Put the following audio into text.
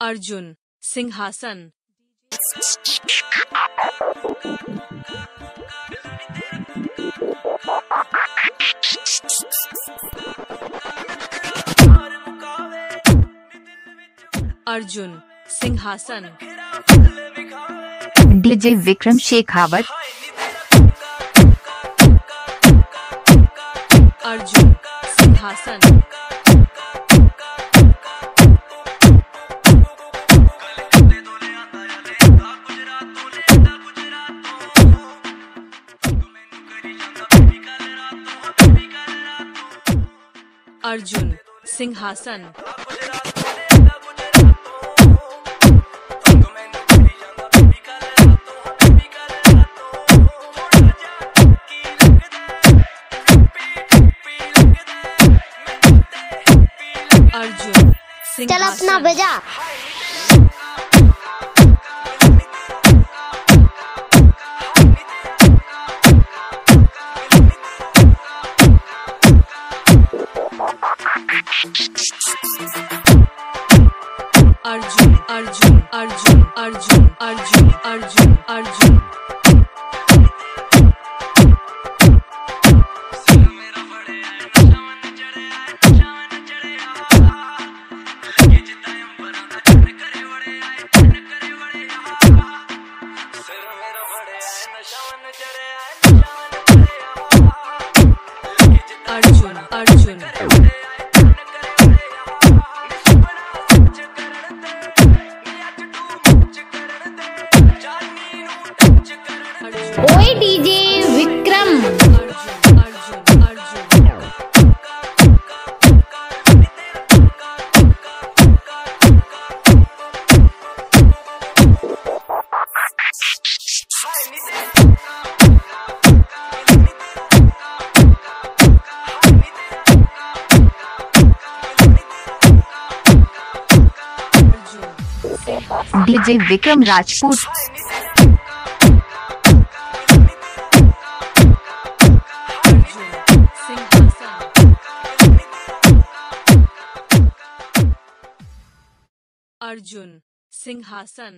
अर्जुन सिंहासन। अर्जुन सिंहासन। डीजे विक्रम शेखावत। अर्जुन सिंहासन। अर्जुन सिंहासन। अर्जुन चल अपना बजा। अर्जुन अर्जुन अर्जुन अर्जुन अर्जुन अर्जुन डीजे विक्रम डीजे विक्रम राजपूत अर्जुन सिंहासन।